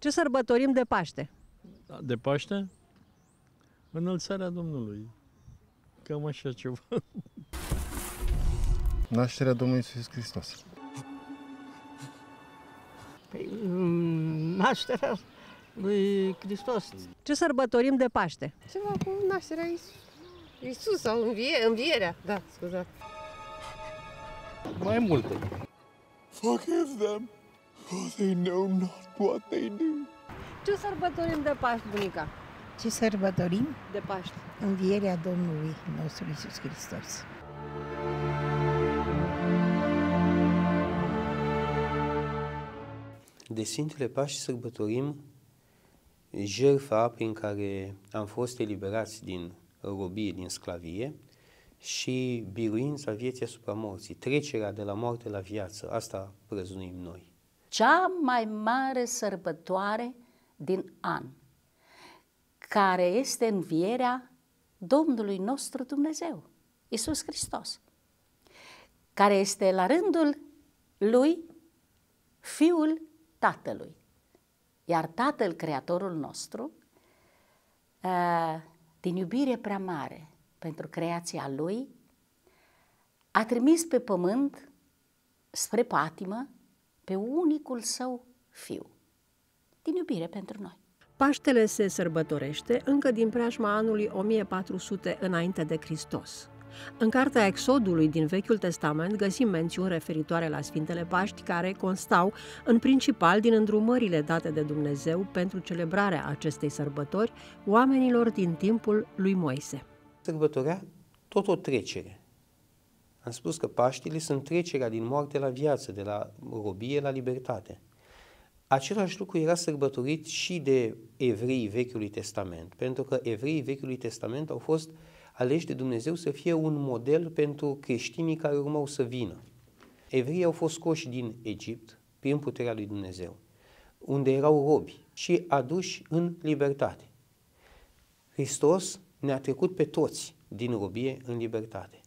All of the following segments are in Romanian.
Ce sărbătorim de Paște? De Paște? Înălțarea Domnului. Cam așa ceva. Nașterea Domnului Iisus Hristos. Păi, mm, nașterea lui Hristos. Ce sărbătorim de Paște? Ceva cu nașterea Iisus. Iisus sau învie, învierea, da, scuzați. Mai multe. Forgive them, for they know not what they do. Ce sărbătorim de Paște, bunica? Ce sărbătorim? De Paște. Învierea Domnului nostru Iisus Hristos. De Sfintele Paști sărbătorim jertfa prin care am fost eliberați din robie, din sclavie și biruința vieții asupra morții, trecerea de la moarte la viață, asta prăznuim noi. Cea mai mare sărbătoare din an, care este învierea Domnului nostru Dumnezeu, Isus Hristos, care este la rândul lui Fiul Tatălui. Iar Tatăl, Creatorul nostru, ă, din iubire prea mare pentru creația Lui, a trimis pe pământ, spre patimă, pe unicul său fiu, din iubire pentru noi. Paștele se sărbătorește încă din preajma anului 1400 înainte de Hristos. În cartea Exodului din Vechiul Testament găsim mențiuni referitoare la Sfintele Paști care constau în principal din îndrumările date de Dumnezeu pentru celebrarea acestei sărbători oamenilor din timpul lui Moise. Sărbătorea tot o trecere. Am spus că Paștile sunt trecerea din moarte la viață, de la robie la libertate. Același lucru era sărbătorit și de evreii Vechiului Testament, pentru că evreii Vechiului Testament au fost aleși de Dumnezeu să fie un model pentru creștinii care urmau să vină. Evreii au fost scoși din Egipt prin puterea lui Dumnezeu, unde erau robi și aduși în libertate. Hristos ne-a trecut pe toți din robie în libertate.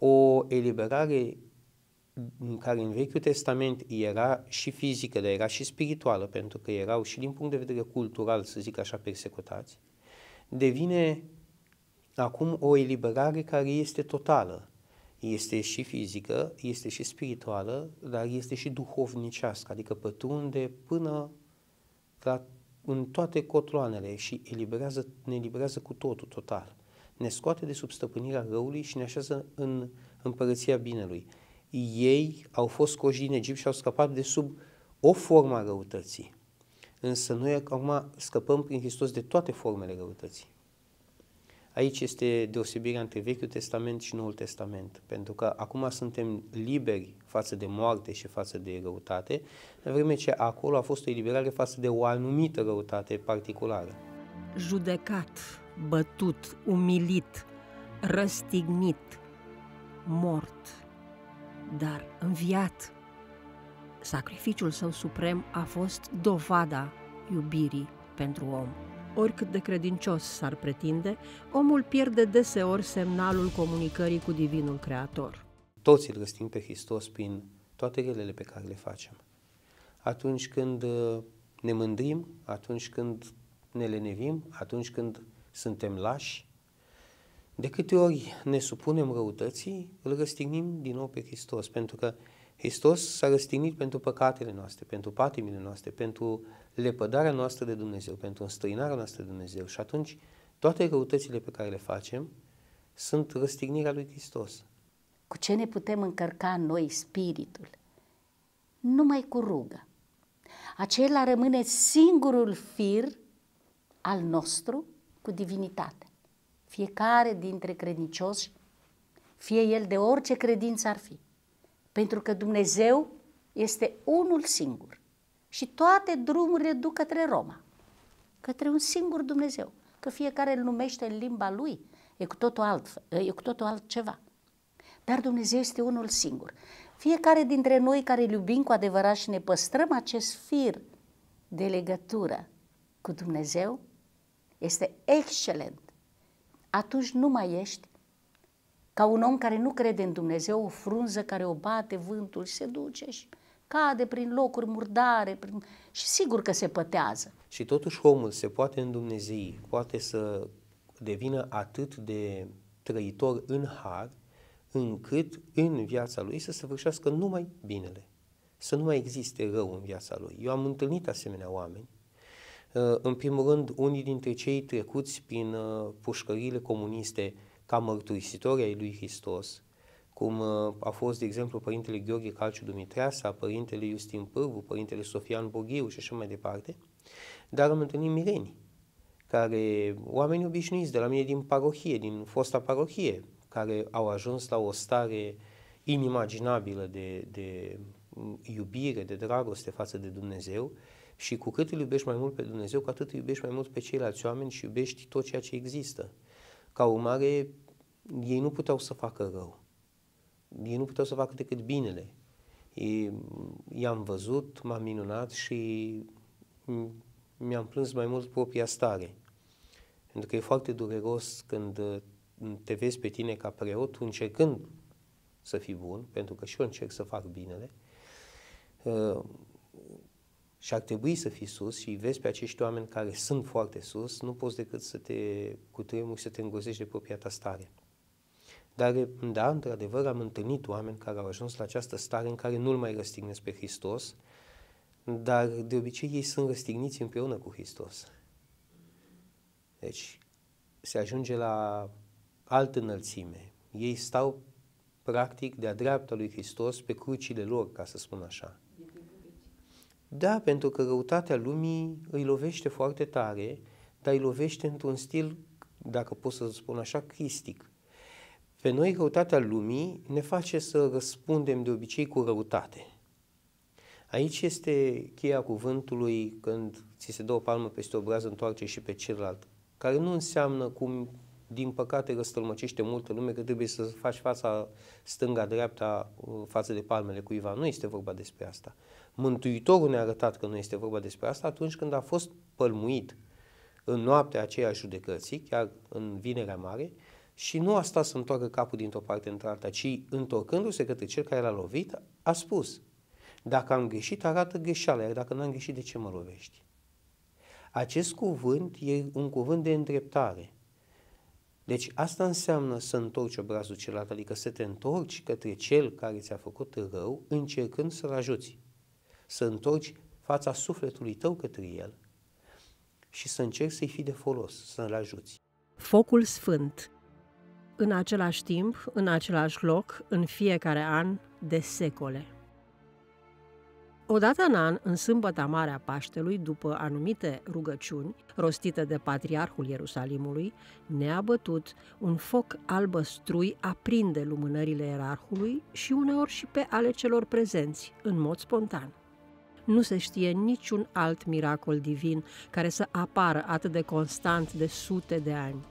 O eliberare care în Vechiul Testament era și fizică, dar era și spirituală, pentru că erau și din punct de vedere cultural, să zic așa, persecutați, devine acum o eliberare care este totală. Este și fizică, este și spirituală, dar este și duhovnicească, adică pătrunde până la, în toate cotloanele și eliberează, ne eliberează cu totul, total. Ne scoate de sub stăpânirea răului și ne așează în împărăția binelui. Ei au fost scoși din Egipt și au scăpat de sub o formă a răutății. Însă noi acum scăpăm prin Hristos de toate formele răutății. Aici este deosebirea între Vechiul Testament și Noul Testament, pentru că acum suntem liberi față de moarte și față de răutate, în vreme ce acolo a fost o eliberare față de o anumită răutate particulară. Judecat, bătut, umilit, răstignit, mort, dar înviat. Sacrificiul său suprem a fost dovada iubirii pentru om. Oricât de credincios s-ar pretinde, omul pierde deseori semnalul comunicării cu Divinul Creator. Toți îl răstim pe Hristos prin toate relele pe care le facem. Atunci când uh, ne mândrim, atunci când ne lenevim, atunci când suntem lași, de câte ori ne supunem răutății, îl răstignim din nou pe Hristos, pentru că Hristos s-a răstignit pentru păcatele noastre, pentru patimile noastre, pentru lepădarea noastră de Dumnezeu, pentru înstrăinarea noastră de Dumnezeu. Și atunci toate răutățile pe care le facem sunt răstignirea lui Hristos. Cu ce ne putem încărca noi spiritul? Numai cu rugă. Acela rămâne singurul fir al nostru cu divinitate. Fiecare dintre credincioși, fie el de orice credință ar fi, pentru că Dumnezeu este unul singur și toate drumurile duc către Roma, către un singur Dumnezeu, că fiecare îl numește în limba lui, e cu totul, alt, e cu totul altceva. Dar Dumnezeu este unul singur. Fiecare dintre noi care îl iubim cu adevărat și ne păstrăm acest fir de legătură cu Dumnezeu, este excelent. Atunci nu mai ești ca un om care nu crede în Dumnezeu, o frunză care o bate vântul și se duce și cade prin locuri murdare prin... și sigur că se pătează. Și totuși omul se poate îndumnezei, poate să devină atât de trăitor în har, încât în viața lui să săvârșească numai binele, să nu mai existe rău în viața lui. Eu am întâlnit asemenea oameni, uh, în primul rând, unii dintre cei trecuți prin uh, pușcările comuniste ca mărturisitori ai lui Hristos, cum uh, a fost, de exemplu, Părintele Gheorghe Calciu Dumitreasa, Părintele Justin Pârvu, Părintele Sofian Boghiu și așa mai departe, dar am întâlnit mireni, care, oameni obișnuiți de la mine din parohie, din fosta parohie, care au ajuns la o stare inimaginabilă de, de iubire, de dragoste față de Dumnezeu și cu cât îl iubești mai mult pe Dumnezeu, cu atât îl iubești mai mult pe ceilalți oameni și iubești tot ceea ce există. Ca urmare, ei nu puteau să facă rău. Ei nu puteau să facă decât binele. I-am văzut, m-am minunat și mi-am plâns mai mult propria stare. Pentru că e foarte dureros când te vezi pe tine ca preot încercând să fii bun, pentru că și eu încerc să fac binele, uh, și ar trebui să fii sus și vezi pe acești oameni care sunt foarte sus, nu poți decât să te cutremuri și să te îngrozești de propria ta stare. Dar, da, într-adevăr, am întâlnit oameni care au ajuns la această stare în care nu-L mai răstignesc pe Hristos, dar de obicei ei sunt răstigniți împreună cu Hristos. Deci, se ajunge la altă înălțime. Ei stau practic de-a dreapta lui Hristos pe crucile lor, ca să spun așa. Da, pentru că răutatea lumii îi lovește foarte tare, dar îi lovește într-un stil, dacă pot să spun așa, cristic. Pe noi răutatea lumii ne face să răspundem de obicei cu răutate. Aici este cheia cuvântului când ți se dă o palmă peste obraz, întoarce și pe celălalt, care nu înseamnă cum din păcate răstălmăcește multă lume că trebuie să faci fața stânga-dreapta uh, față de palmele cuiva. Nu este vorba despre asta. Mântuitorul ne-a arătat că nu este vorba despre asta atunci când a fost pălmuit în noaptea aceea judecății, chiar în Vinerea Mare, și nu a stat să întoarcă capul dintr-o parte într-alta, ci întorcându-se către cel care l-a lovit, a spus, dacă am greșit, arată greșeala, iar dacă n-am greșit, de ce mă lovești? Acest cuvânt e un cuvânt de îndreptare. Deci asta înseamnă să întorci obrazul celălalt, adică să te întorci către cel care ți-a făcut rău, încercând să-l ajuți. Să întorci fața sufletului tău către el și să încerci să-i fii de folos, să-l ajuți. Focul Sfânt În același timp, în același loc, în fiecare an, de secole. Odată în an, în sâmbăta mare a Paștelui, după anumite rugăciuni rostite de Patriarhul Ierusalimului, neabătut, un foc albăstrui aprinde lumânările erarhului și uneori și pe ale celor prezenți, în mod spontan. Nu se știe niciun alt miracol divin care să apară atât de constant de sute de ani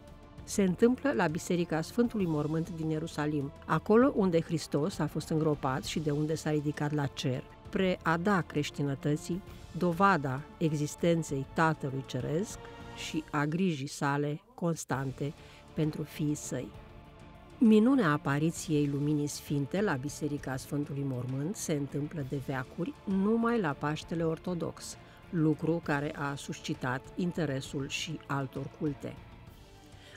se întâmplă la Biserica Sfântului Mormânt din Ierusalim, acolo unde Hristos a fost îngropat și de unde s-a ridicat la cer, spre a da creștinătății dovada existenței Tatălui Ceresc și a grijii sale constante pentru fiii săi. Minunea apariției luminii sfinte la Biserica Sfântului Mormânt se întâmplă de veacuri numai la Paștele Ortodox, lucru care a suscitat interesul și altor culte.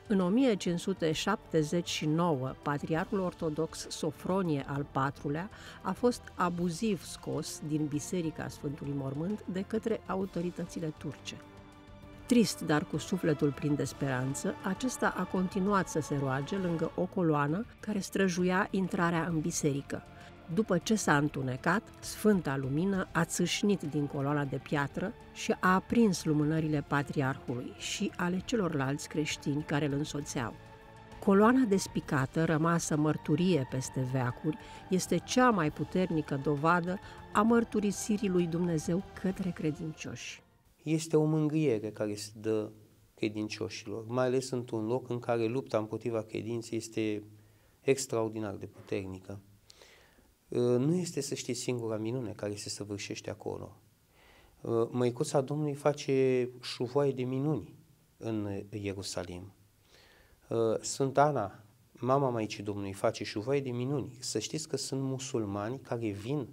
În 1579, patriarhul ortodox Sofronie al IV-lea a fost abuziv scos din Biserica Sfântului Mormânt de către autoritățile turce. Trist, dar cu sufletul plin de speranță, acesta a continuat să se roage lângă o coloană care străjuia intrarea în biserică – după ce s-a întunecat, Sfânta Lumină a țâșnit din coloana de piatră și a aprins lumânările patriarhului și ale celorlalți creștini care îl însoțeau. Coloana despicată, rămasă mărturie peste veacuri, este cea mai puternică dovadă a mărturisirii lui Dumnezeu către credincioși. Este o mângâiere care se dă credincioșilor, mai ales într-un loc în care lupta împotriva credinței este extraordinar de puternică. Ă, nu este, să știți, singura minune care se săvârșește acolo. Ă, Măicuța Domnului face șuvoaie de minuni în Ierusalim. Ă, Sunt Ana, mama Maicii Domnului, face șuvoaie de minuni. Să știți că sunt musulmani care vin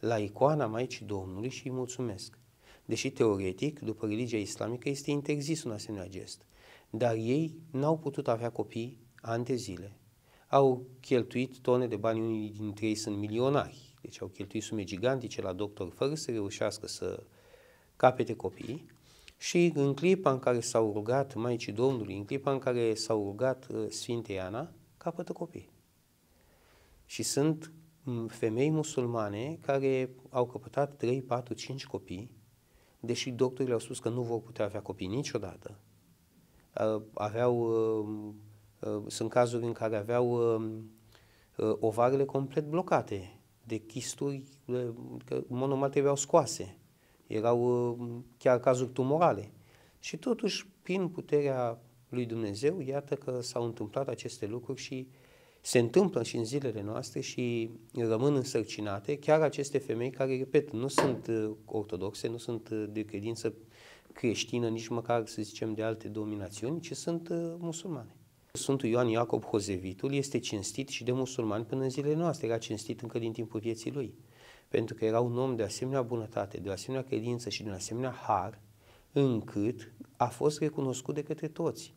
la icoana Maicii Domnului și îi mulțumesc. Deși teoretic, după religia islamică, este interzis un asemenea gest. Dar ei n-au putut avea copii ani de zile. Au cheltuit tone de bani, unii dintre ei sunt milionari, deci au cheltuit sume gigantice la doctor fără să reușească să capete copii și în clipa în care s-au rugat Maicii Domnului, în clipa în care s-au rugat uh, Sfinte Ana, capătă copii. Și sunt mm, femei musulmane care au căpătat 3, 4, 5 copii, deși doctorii au spus că nu vor putea avea copii niciodată. Uh, aveau, uh, sunt cazuri în care aveau ovarele complet blocate, de chisturi, că în mod normal trebuiau scoase erau uh, chiar cazuri tumorale. Și totuși, prin puterea lui Dumnezeu, iată că s-au întâmplat aceste lucruri și se întâmplă și în zilele noastre și rămân însărcinate chiar aceste femei care, repet, nu sunt uh, ortodoxe, nu sunt uh, de credință creștină, nici măcar să zicem de alte dominațiuni, ci sunt musulmane. Sfântul Ioan Iacob Hozevitul este cinstit și de musulmani până în zilele noastre, era cinstit încă din timpul vieții lui pentru că era un om de asemenea bunătate, de asemenea credință și de asemenea har, încât a fost recunoscut de către toți.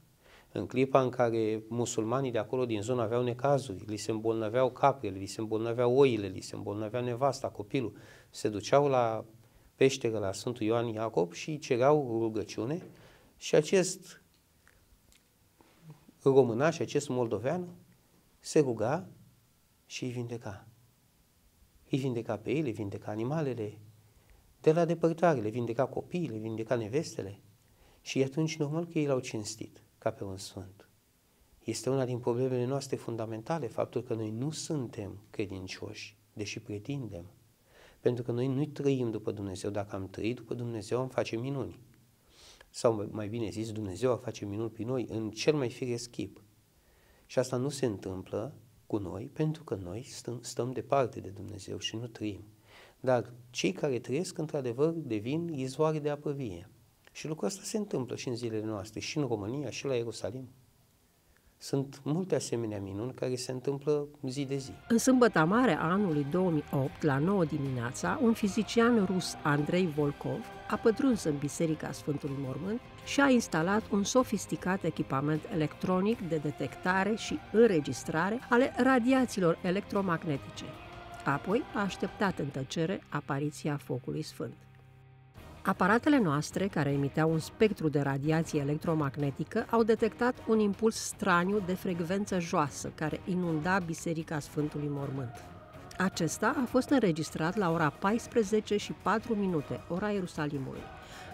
În clipa în care musulmanii de acolo din zonă aveau necazuri, li se îmbolnăveau caprele, li se îmbolnăveau oile, li se îmbolnăvea nevasta, copilul, se duceau la peșteră la Sfântul Ioan Iacob și cereau rugăciune și acest românaș, acest moldovean, se ruga și îi vindeca. Îi vindeca pe ei, le vindeca animalele, de la depărtare, le vindeca copiii, le vindeca nevestele. Și atunci normal că ei l-au cinstit ca pe un sfânt. Este una din problemele noastre fundamentale, faptul că noi nu suntem credincioși, deși pretindem. Pentru că noi nu trăim după Dumnezeu. Dacă am trăit după Dumnezeu, am face minuni. Sau mai bine zis, Dumnezeu a face minuni prin noi în cel mai firesc chip. Și asta nu se întâmplă cu noi pentru că noi stăm, stăm departe de Dumnezeu și nu trăim. Dar cei care trăiesc, într-adevăr, devin izvoare de apă vie. Și lucrul ăsta se întâmplă și în zilele noastre, și în România, și la Ierusalim. Sunt multe asemenea minuni care se întâmplă zi de zi. În sâmbătă mare a anului 2008, la 9 dimineața, un fizician rus, Andrei Volkov, a pătruns în Biserica Sfântului Mormânt și a instalat un sofisticat echipament electronic de detectare și înregistrare ale radiațiilor electromagnetice. Apoi a așteptat în tăcere apariția focului sfânt. Aparatele noastre, care emiteau un spectru de radiație electromagnetică, au detectat un impuls straniu de frecvență joasă care inunda Biserica Sfântului Mormânt. Acesta a fost înregistrat la ora 14 și 4 minute, ora Ierusalimului.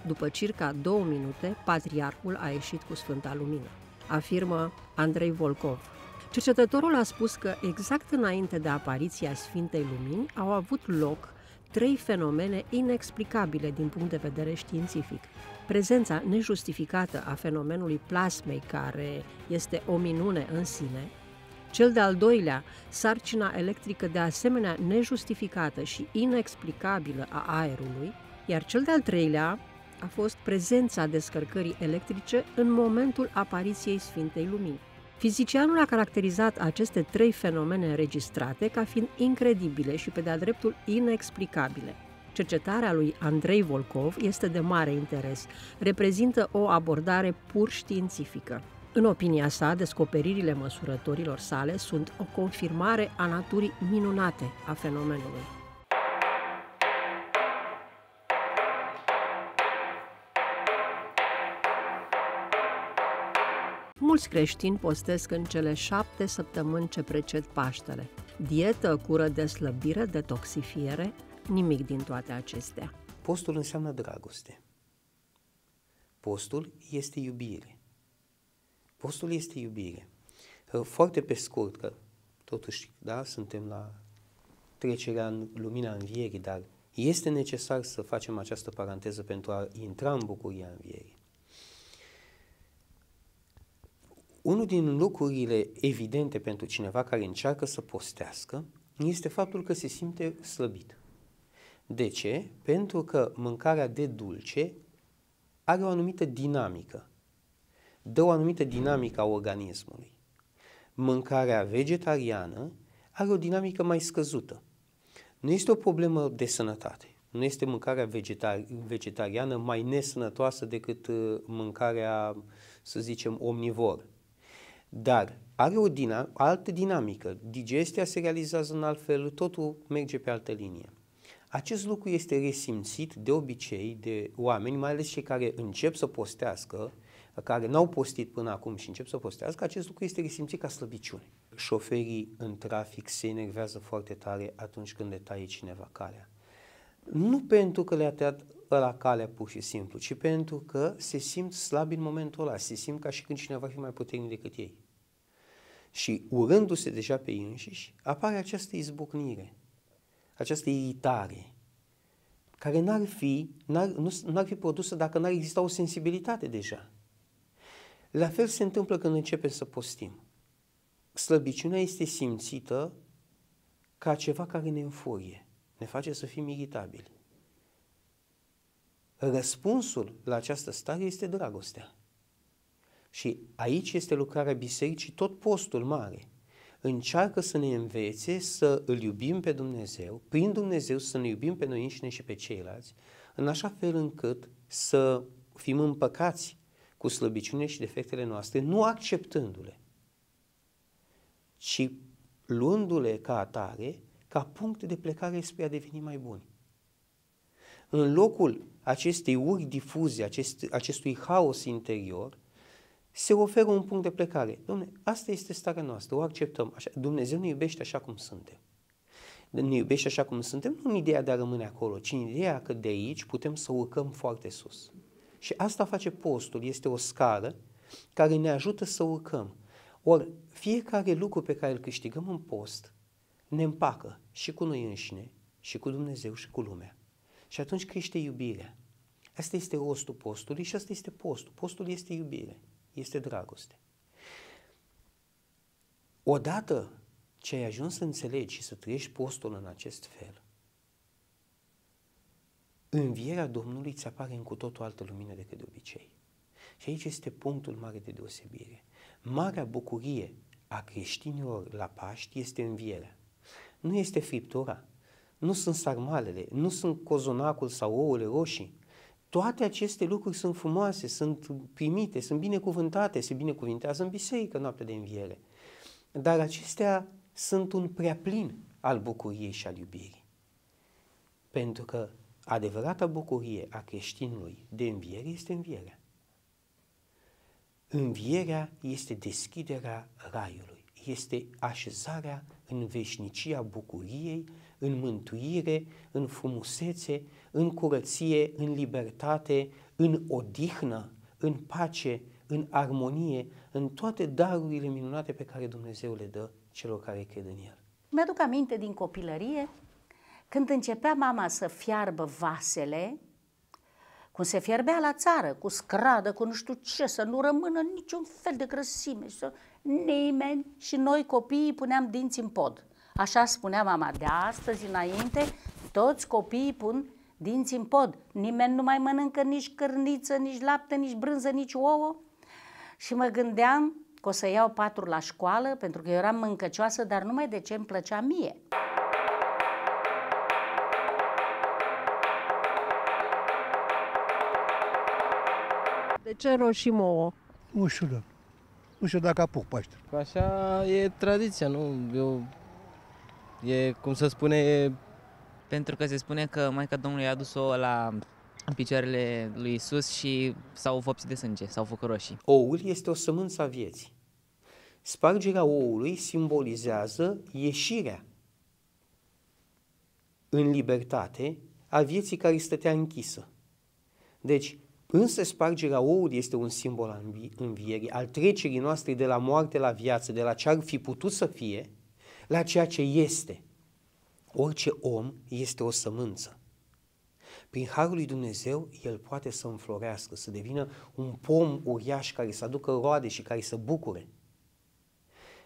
După circa două minute, patriarhul a ieșit cu Sfânta Lumină, afirmă Andrei Volkov. Cercetătorul a spus că exact înainte de apariția Sfintei Lumini au avut loc trei fenomene inexplicabile din punct de vedere științific. Prezența nejustificată a fenomenului plasmei, care este o minune în sine, cel de-al doilea, sarcina electrică de asemenea nejustificată și inexplicabilă a aerului, iar cel de-al treilea a fost prezența descărcării electrice în momentul apariției Sfintei Lumini. Fizicianul a caracterizat aceste trei fenomene înregistrate ca fiind incredibile și pe de-a dreptul inexplicabile. Cercetarea lui Andrei Volkov este de mare interes, reprezintă o abordare pur științifică. În opinia sa, descoperirile măsurătorilor sale sunt o confirmare a naturii minunate a fenomenului. Mulți creștini postesc în cele șapte săptămâni ce preced Paștele. Dietă, cură de slăbire, detoxifiere, nimic din toate acestea. Postul înseamnă dragoste. Postul este iubire. Postul este iubire. Foarte pe scurt, că totuși, da, suntem la trecerea în lumina învierii, dar este necesar să facem această paranteză pentru a intra în bucuria învierii. Unul din lucrurile evidente pentru cineva care încearcă să postească este faptul că se simte slăbit. De ce? Pentru că mâncarea de dulce are o anumită dinamică. Dă o anumită dinamică a organismului. Mâncarea vegetariană are o dinamică mai scăzută. Nu este o problemă de sănătate. Nu este mâncarea vegetar- vegetariană mai nesănătoasă decât uh, mâncarea, să zicem, omnivor. Dar are o dina- altă dinamică. Digestia se realizează în alt fel, totul merge pe altă linie. Acest lucru este resimțit de obicei de oameni, mai ales cei care încep să postească, care n-au postit până acum și încep să postească, acest lucru este resimțit ca slăbiciune. Șoferii în trafic se enervează foarte tare atunci când le taie cineva calea. Nu pentru că le-a tăiat la calea pur și simplu, ci pentru că se simt slabi în momentul ăla, se simt ca și când cineva fi mai puternic decât ei. Și urându-se deja pe ei înșiși, apare această izbucnire, această iritare, care n-ar fi, n-ar, nu, n-ar fi produsă dacă n-ar exista o sensibilitate deja. La fel se întâmplă când începem să postim. Slăbiciunea este simțită ca ceva care ne înfurie, ne face să fim iritabili. Răspunsul la această stare este dragostea. Și aici este lucrarea bisericii, tot postul mare. Încearcă să ne învețe să îl iubim pe Dumnezeu, prin Dumnezeu să ne iubim pe noi înșine și pe ceilalți, în așa fel încât să fim împăcați cu slăbiciunile și defectele noastre, nu acceptându-le, ci luându-le ca atare, ca punct de plecare spre a deveni mai buni. În locul acestei uri difuze, acest, acestui haos interior, se oferă un punct de plecare. Domne, asta este starea noastră, o acceptăm. Așa, Dumnezeu ne iubește așa cum suntem. Ne iubește așa cum suntem, nu în ideea de a rămâne acolo, ci în ideea că de aici putem să urcăm foarte sus. Și asta face postul, este o scară care ne ajută să urcăm. Ori fiecare lucru pe care îl câștigăm în post ne împacă și cu noi înșine, și cu Dumnezeu și cu lumea. Și atunci crește iubirea. Asta este rostul postului și asta este postul. Postul este iubire, este dragoste. Odată ce ai ajuns să înțelegi și să trăiești postul în acest fel, învierea Domnului îți apare în cu totul altă lumină decât de obicei. Și aici este punctul mare de deosebire. Marea bucurie a creștinilor la Paști este învierea. Nu este friptura, nu sunt sarmalele, nu sunt cozonacul sau ouăle roșii. Toate aceste lucruri sunt frumoase, sunt primite, sunt binecuvântate, se binecuvintează în biserică noaptea de înviere. Dar acestea sunt un prea plin al bucuriei și al iubirii. Pentru că adevărata bucurie a creștinului de înviere este învierea. Învierea este deschiderea raiului, este așezarea în veșnicia bucuriei, în mântuire, în frumusețe, în curăție, în libertate, în odihnă, în pace, în armonie, în toate darurile minunate pe care Dumnezeu le dă celor care cred în El. Mi-aduc aminte din copilărie când începea mama să fiarbă vasele, cum se fierbea la țară, cu scradă, cu nu știu ce, să nu rămână niciun fel de grăsime, să nimeni și noi copiii puneam dinți în pod. Așa spunea mama, de astăzi înainte toți copiii pun dinți în pod. Nimeni nu mai mănâncă nici cărniță, nici lapte, nici brânză, nici ouă. Și mă gândeam că o să iau patru la școală, pentru că eu eram mâncăcioasă, dar numai de ce îmi plăcea mie. De ce roșim ouă? Nu știu, da. Nu știu dacă apuc Paște. Așa e tradiția, nu? Eu, e, cum să spune, e... Pentru că se spune că Maica Domnului a adus-o la picioarele lui Isus și s-au vopsit de sânge, s-au făcut roșii. Oul este o sămânță a vieții. Spargerea oului simbolizează ieșirea în libertate a vieții care stătea închisă. Deci, însă spargerea oului este un simbol al învierii, al trecerii noastre de la moarte la viață, de la ce ar fi putut să fie, la ceea ce este. Orice om este o sămânță. Prin Harul lui Dumnezeu, el poate să înflorească, să devină un pom uriaș care să aducă roade și care să bucure.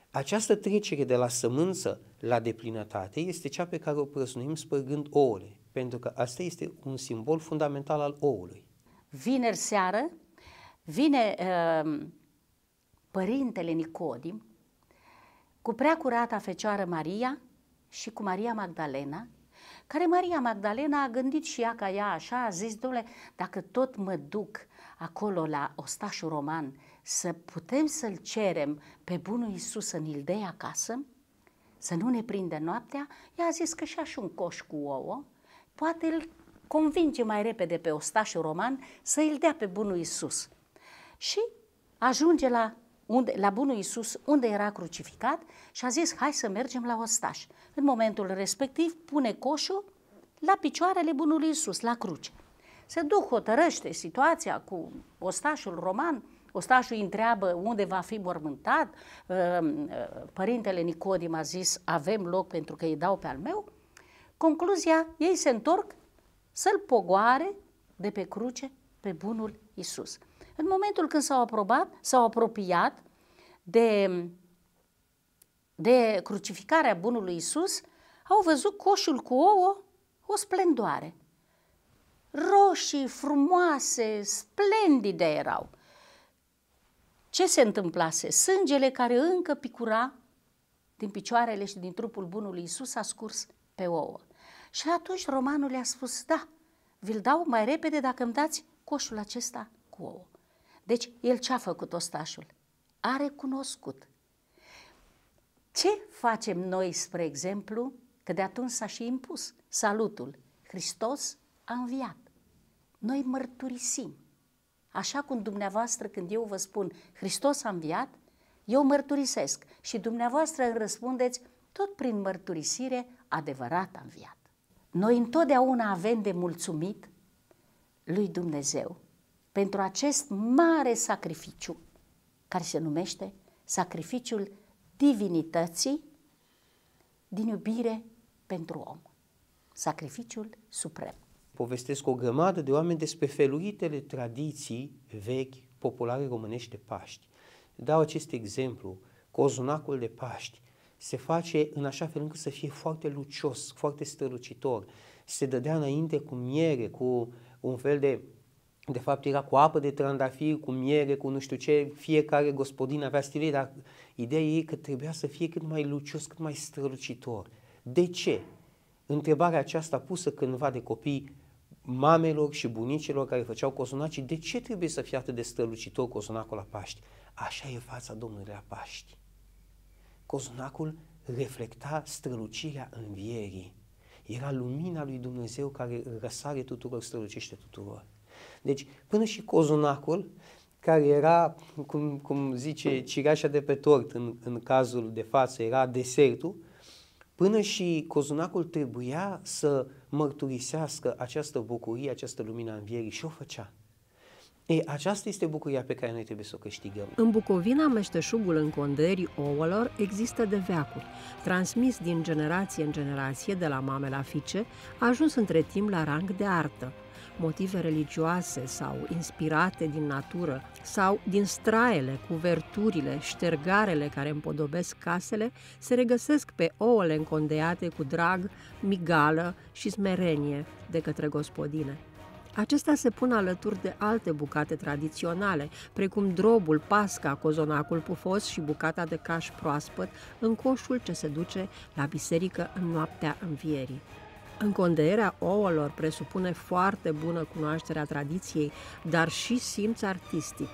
Această trecere de la sămânță la deplinătate este cea pe care o prăznuim spărgând ouăle, pentru că asta este un simbol fundamental al oului. Vineri seară vine uh, părintele Nicodim cu prea curata Fecioară Maria și cu Maria Magdalena care Maria Magdalena a gândit și ea ca ea așa, a zis, domnule, dacă tot mă duc acolo la ostașul roman, să putem să-l cerem pe bunul Iisus să ne-l dea acasă, să nu ne prindă noaptea, ea a zis că și așa un coș cu ouă, poate îl convinge mai repede pe ostașul roman să îl dea pe bunul Iisus. Și ajunge la, unde, la bunul Iisus unde era crucificat și a zis, hai să mergem la ostaș. În momentul respectiv pune coșul la picioarele bunului Iisus, la cruce. Se duc, hotărăște situația cu ostașul roman, Ostașul îi întreabă unde va fi mormântat, ehm, părintele Nicodim a zis avem loc pentru că îi dau pe al meu. Concluzia, ei se întorc să-l pogoare de pe cruce pe bunul Isus. În momentul când s-au aprobat, s-au apropiat de, de crucificarea bunului Isus, au văzut coșul cu ouă, o splendoare. Roșii, frumoase, splendide erau. Ce se întâmplase? Sângele care încă picura din picioarele și din trupul bunului Isus a scurs pe ouă. Și atunci romanul i-a spus, da, vi-l dau mai repede dacă îmi dați coșul acesta cu ouă. Deci, el ce a făcut ostașul? A recunoscut. Ce facem noi, spre exemplu, că de atunci s-a și impus salutul? Hristos a înviat. Noi mărturisim. Așa cum dumneavoastră, când eu vă spun Hristos a înviat, eu mărturisesc și dumneavoastră îmi răspundeți tot prin mărturisire adevărat a înviat. Noi întotdeauna avem de mulțumit lui Dumnezeu pentru acest mare sacrificiu care se numește sacrificiul divinității din iubire pentru om. Sacrificiul suprem povestesc o grămadă de oameni despre feluitele tradiții vechi, populare românești de Paști. Dau acest exemplu, cozunacul de Paști se face în așa fel încât să fie foarte lucios, foarte strălucitor. Se dădea înainte cu miere, cu un fel de de fapt era cu apă de trandafir, cu miere, cu nu știu ce, fiecare gospodin avea stilul, dar ideea e că trebuia să fie cât mai lucios, cât mai strălucitor. De ce? Întrebarea aceasta pusă cândva de copii mamelor și bunicilor care făceau cozonacii, de ce trebuie să fie atât de strălucitor cozonacul la Paști? Așa e fața Domnului la Paști. Cozonacul reflecta strălucirea învierii. Era lumina lui Dumnezeu care răsare tuturor, strălucește tuturor. Deci, până și cozonacul, care era, cum, cum zice cireașa de pe tort în, în cazul de față, era desertul, Până și cozunacul trebuia să mărturisească această bucurie, această lumină a învierii și o făcea. E, aceasta este bucuria pe care noi trebuie să o câștigăm. În Bucovina, meșteșugul înconderii ouălor există de veacuri. Transmis din generație în generație, de la mame la fiice, a ajuns între timp la rang de artă motive religioase sau inspirate din natură sau din straele, cuverturile, ștergarele care împodobesc casele, se regăsesc pe ouăle încondeate cu drag, migală și smerenie de către gospodine. Acestea se pun alături de alte bucate tradiționale, precum drobul, pasca, cozonacul pufos și bucata de caș proaspăt în coșul ce se duce la biserică în noaptea învierii. Încondeierea ouălor presupune foarte bună cunoașterea tradiției, dar și simț artistic.